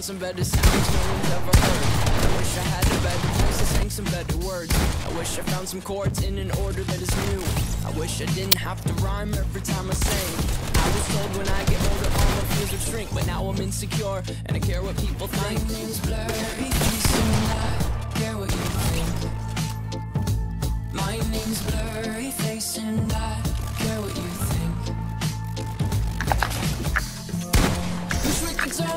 found some better sounds no one's ever heard. I wish I had a better voice to sing some better words. I wish I found some chords in an order that is new. I wish I didn't have to rhyme every time I sing. I was told when I get older all my fears would shrink, but now I'm insecure and I care what people think. Name's blurry, I care what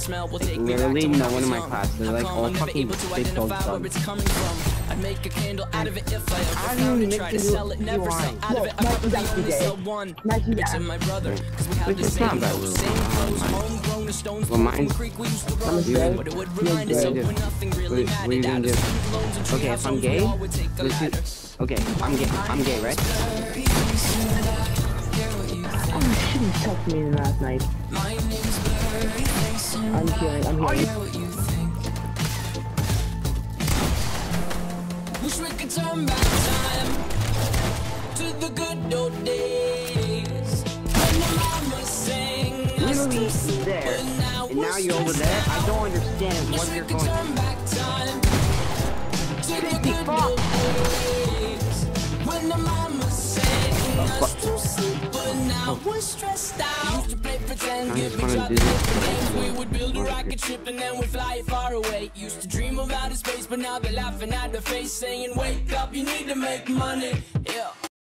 Smell will take me back Literally to no one in my class. They're like all I'm never fucking able big old identify thugs. it's coming from? I'd make a candle out of it if I ever I don't found it. Try to make the sell it, never UI. sell out of it. I probably only that's sell today. one. Mikey, It's in my brother, cause we have Which the is same not bad, clothes, same clothes, homegrown, a stone's Well, throw from mine- creek we used to I'm roll. But it would You're remind us of when nothing really What- what are mattered. you gonna Out of do? steep loans and Okay, treehouse if I'm we gay, all would take a ladder. okay. I'm gay. I'm gay, right? Oh, you shouldn't touch me last night. My name's Blurryface and I'm kidding, I'm I kidding. care what you think. Wish we could turn back time to the good old days when the mama sang Literally there, and now you're over there. I don't understand what you're going. turn back time to stressed out. Used to play pretend, give each other names. We would build a rocket ship and then we'd fly far away. Used to dream of outer space, but now they're laughing at the face, saying, "Wake up, you need to make money."